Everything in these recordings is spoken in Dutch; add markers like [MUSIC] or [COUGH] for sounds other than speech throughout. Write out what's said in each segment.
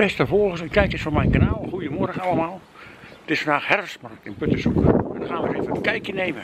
Beste volgers en kijkers van mijn kanaal, goedemorgen allemaal. Het is vandaag herfstmarkt in Puttershoek. En dan gaan we even een kijkje nemen.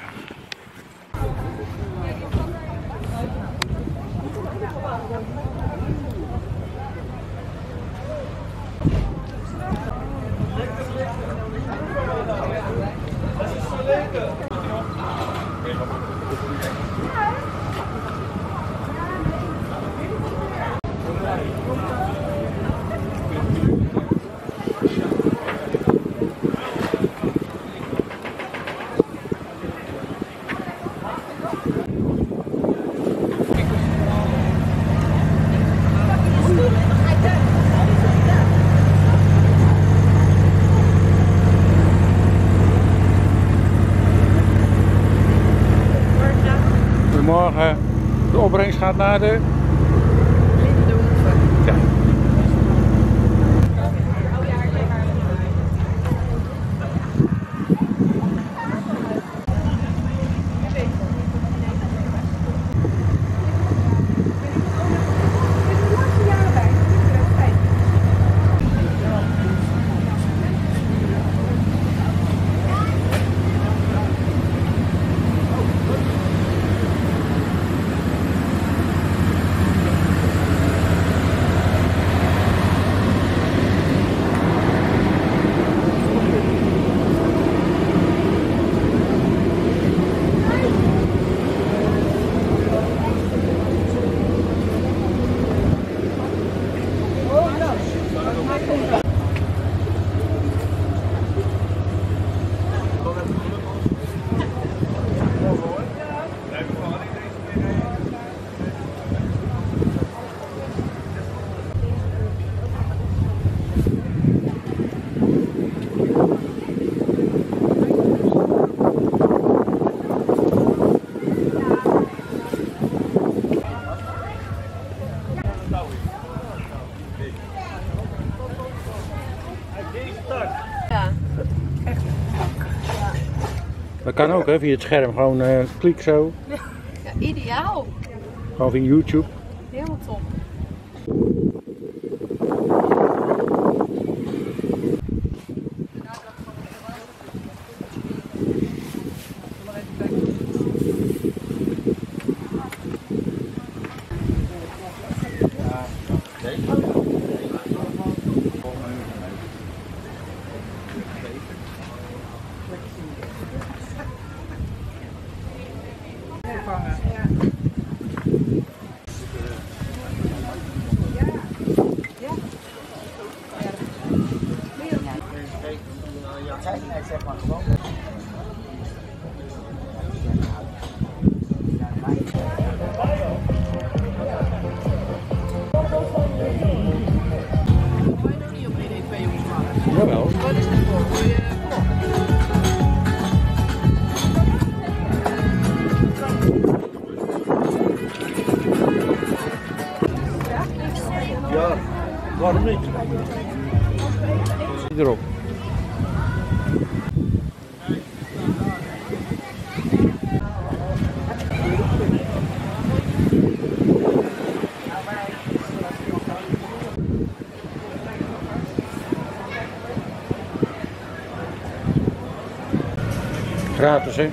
De opbrengst gaat naar de... Ja. Ja. Dat kan ook hè, via het scherm. Gewoon eh, klik zo. ja, ideaal. Gewoon via YouTube. Helemaal top. Gratis hè?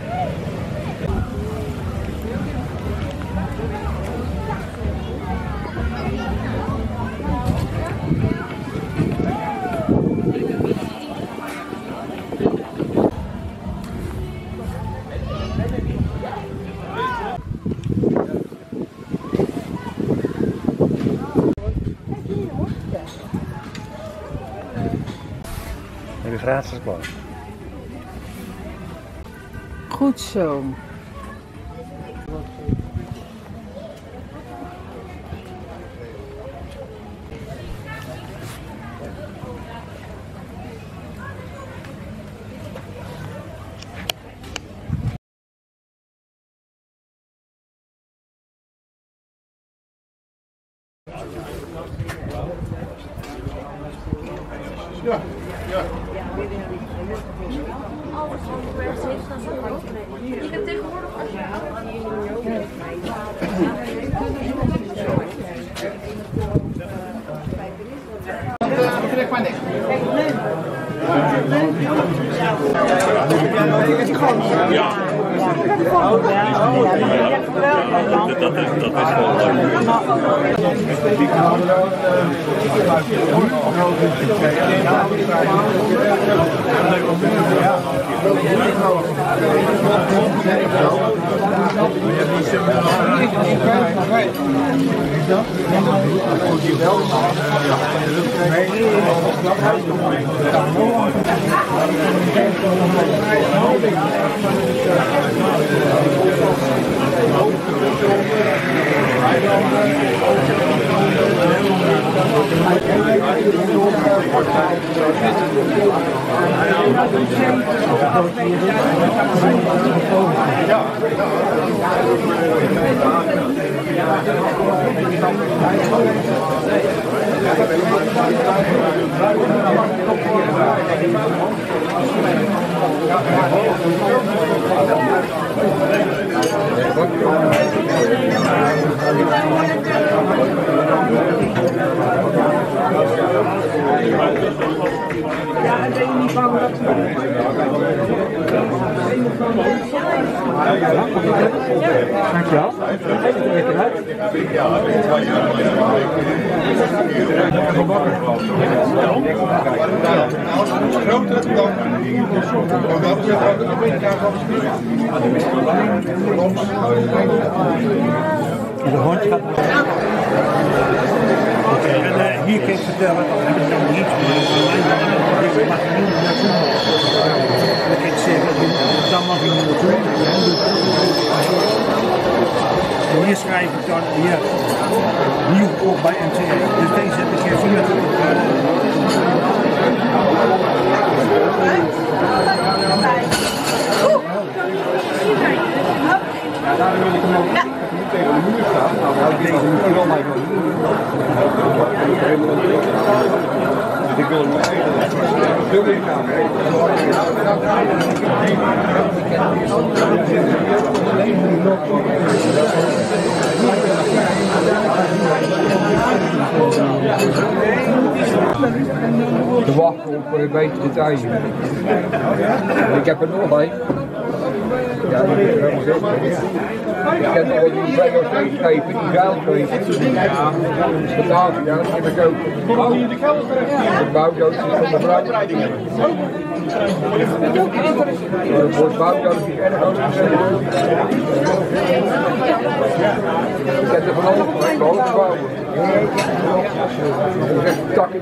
Gratis klaar? Goed zo. Ik heb heeft dan zo'n handje. mij hebt tegenwoordig als je oud Ik trek maar Ik Ja. Dat, dat, is, dat is wel leuk. Dankjewel. Lekker uit. Groter dan. De hond gaat Oké, en eh, hier kan ik vertellen, dat ik niet. Ik. Dan mag ik naartoe. En hier schrijf ik dan hier nieuw op bij NTR. Dus deze heb ik hier 24 Daarom wil ik hem ook niet tegen de muur staan. Nou, deze moet je wel mij doen. Dus ik wil hem nog even veel meer gaan. Te wachten op een beetje detail. Ik heb er nog een. Ik heb nog die VOC schepen, die zeilschepen. Ja, betaald, ja, dat heb ik ook. De bouwdoos is van de vrouw. Voor de bouwdoos is erg ook Ik heb er van alles van bouwen. Dat is echt takken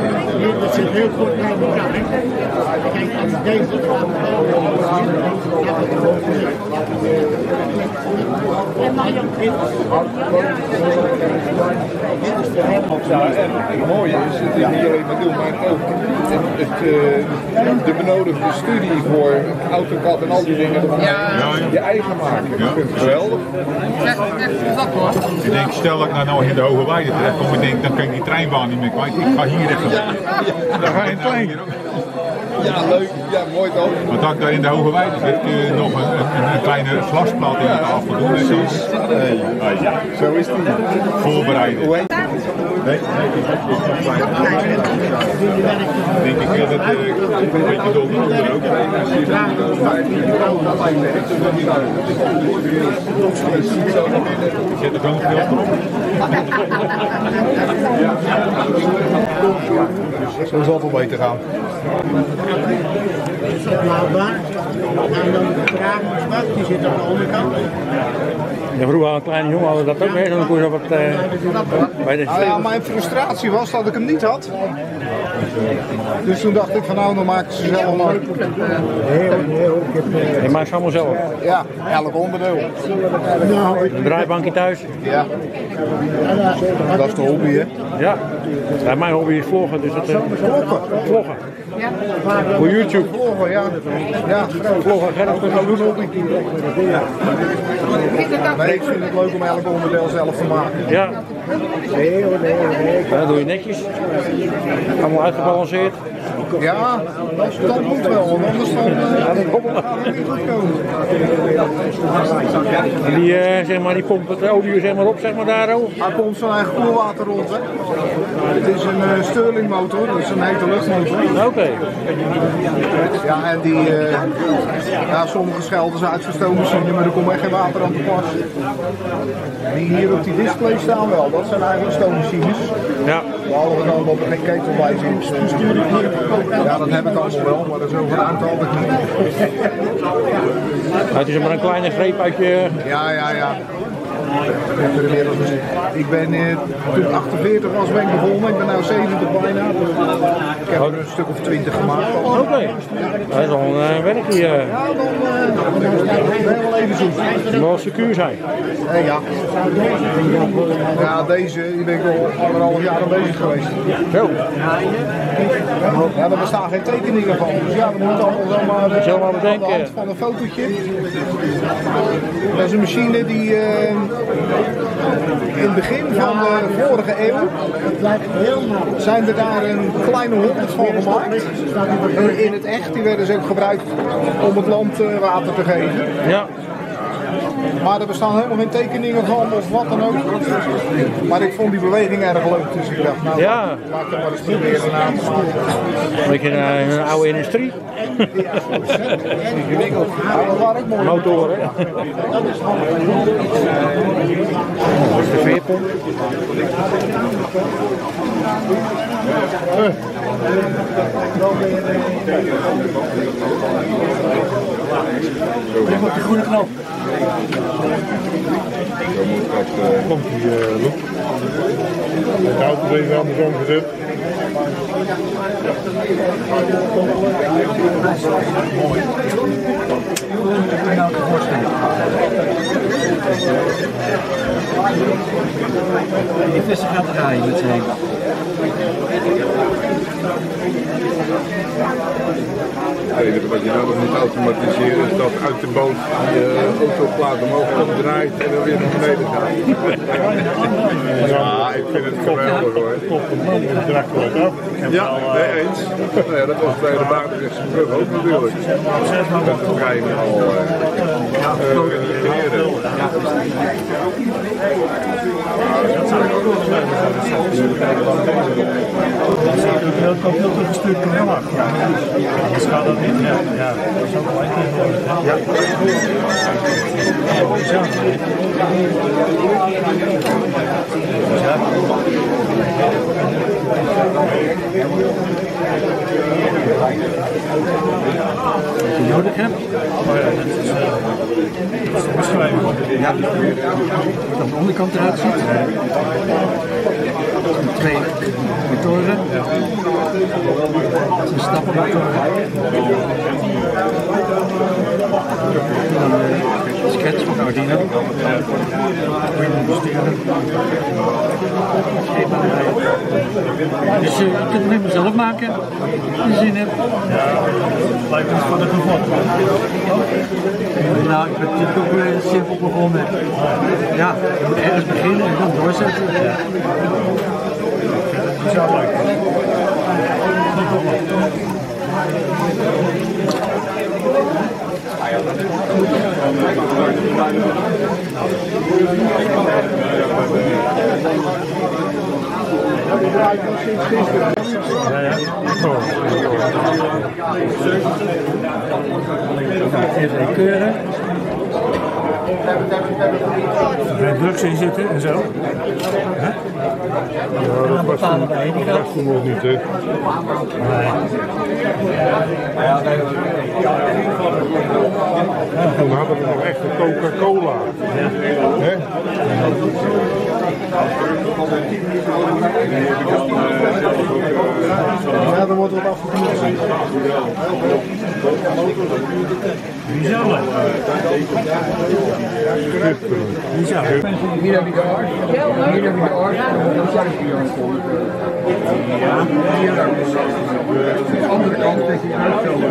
maken. Dat zit heel goed bij elkaar. Kijk, als deze Ja, en het mooie is, het is niet alleen maar doen, maar ook het, het, eh, de benodigde studie voor AutoCAD en al die dingen. Je eigen maken. Ik vind het geweldig. Ik denk, stel dat ik nou nog in de Hoge Weide terecht kom, ik denk, dan kan ik die treinbaan niet meer kwijt. Ik ga hier even. Dan ga je klein. Ja, leuk. Ja, mooi toch? Want als ik daar in de Hoge Weide zit, nog een, een, een kleine glasplaat in de tafel doen en zo. Nee. Zo is die. Voorbereiden. Nee, nee, ik heb Denk ik dat eh, een beetje ook. Ik zet er gewoon veel op. Zo zal het wel beter gaan. En dan de vertragingsmat, die zit aan de onderkant. Ja, vroeger een kleine jongen hadden dat ook mee. Dan kon je wat eh, bij de ja, mijn frustratie was dat ik hem niet had. Dus toen dacht ik van nou, dan maken ze zelf maar. Je maakt ze allemaal zelf. Ja, elk onderdeel. Een draaibankje thuis. Ja. Dat is de hobby hè. Ja. ja mijn hobby is vloggen, dus dat... eh, vloggen. Voor YouTube. Volgen, ja. Ja, Vloggen, Gerrit, dat is ook nee, ik vind het leuk om elk onderdeel zelf te maken. Ja. Ja, dat doe je netjes. Allemaal uitgebalanceerd. Ja, dat moet wel, want anders dan eh, gaat het niet goed komen. En die, eh, zeg maar, die pompt het olie zeg maar op, zeg maar daar ook. Hij pompt zijn eigen koelwater rond. Hè. Het is een eh, Stirling motor, dat is een hete luchtmotor. Oké. Ja, en die, eh, ja, sommige schelden zijn uit zijn stoommachine, maar er komt echt geen water aan te pas. Die hier op die display staan wel, dat zijn eigenlijk stoommachines. Ja. Behalve dan dat er geen ketel bij zit. Ja, dat heb ik allemaal wel, maar dat is over een aantal niet. Maar het is maar een kleine greep uit je... Ja, ja, ja. Ik gezien. Ik ben eh, toen ik 48 was ben ik begonnen, ik ben nu 70 bijna. Ik heb er een stuk of 20 gemaakt. Oké. Dat is al een eh, werk die eh Ja, dan eh, je wel even zoet. wel secuur zijn. Eh, ja. Ja, deze ben ik al anderhalf jaar aan bezig geweest. Zo. Ja, er bestaan geen tekeningen van. Dus ja, we moeten allemaal zomaar eh, Zomaar aan de hand van een fotootje. Dat is een machine die eh, in het begin van de vorige eeuw zijn er daar een kleine honderd van gemaakt. In het echt, die werden ze ook gebruikt om het land eh, water te geven. Ja. Maar er bestaan helemaal geen tekeningen van of wat dan ook. Maar ik vond die beweging erg leuk, dus ik dacht, nou, Ja. laat ik er maar eens proberen na te maken. Een beetje een, een oude industrie. Motoren. Dat is de veerpomp. Op die groene knop. Komt die uh, loop. De auto is andersom gezet. Die vissen gaat draaien met zijn. Het enige wat je nog moet automatiseren is dat uit de boot je autoplaat omhoog komt, draait en dan weer naar beneden gaat. [LAUGHS] Ja, ik vind het geweldig hoor. Ja, nee, eens. Nou ja, dat was bij de Waterrechtse brug ook natuurlijk. Met de trein al eh, eh, creëren. Dat is een heel gestuurd programma. Anders gaat dat niet. Ja, ja. dat is ook wel. Ja. Ja. Wat je nodig hebt. Oh ja, dat is, eh, dat is de beschrijving. Ja. Dat de onderkant eruit ziet. Twee motoren. Een stappenmotor. En dan de sketch van Arduino. Hoe je. Dus eh, je kunt het helemaal zelf maken als je zin hebt. Ja, lijkt me voor de gevolg. Nou, ik ben natuurlijk ook weer simpel begonnen. Ja, je moet ergens beginnen en dan doorzetten. Ja. Dat is leuk. Even keuren. Er geen drugs in zitten en zo. Hè? En dan bepalen wij die Dat past hem nog niet, hè? Toen hadden we nog echt een Coca-Cola. Hè? Ja, dan wordt wat afgekomen. Hier heb je de. Hier heb je de dan zag ik hier aan. Ja. Hier ook. De andere kant is die uitkomen.